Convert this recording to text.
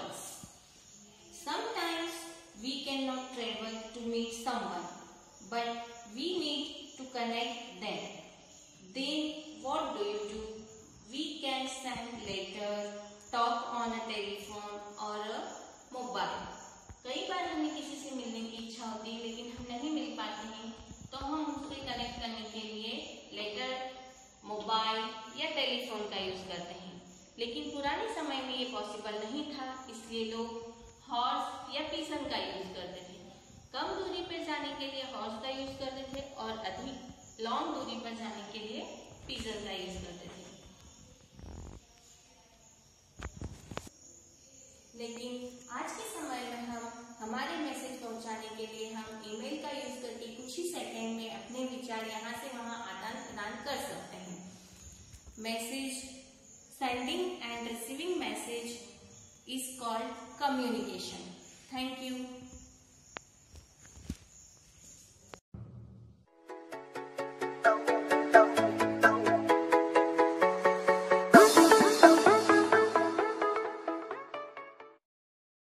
purpose. Sometimes we cannot travel to meet someone, but we need to connect them. Then what do you do? We can send letters, talk on a telephone or a mobile. कई बार हमें किसी से मिलने की इच्छा होती है लेकिन हम नहीं मिल पाते हैं तो हम उससे कनेक्ट करने के लिए लेटर मोबाइल या टेलीफोन का यूज़ करते हैं लेकिन पुराने समय में ये पॉसिबल नहीं था, इसलिए लोग हॉर्स या पीसन का यूज़ करते थे। कम दूरी पर जाने के लिए हॉर्स का यूज़ करते थे और अधिक लॉन्ग दूरी पर जाने के लिए पीसन का यूज़ करते थे। लेकिन आज के समय में हम, हमारे मैसेज पहुँचाने के लिए हम ईमेल का यूज़ करके कुछ ही सेकंड में अपने विचार यहाँ से वहाँ आदान प्रदान कर सकते हैं। Message Sending and receiving message is called communication.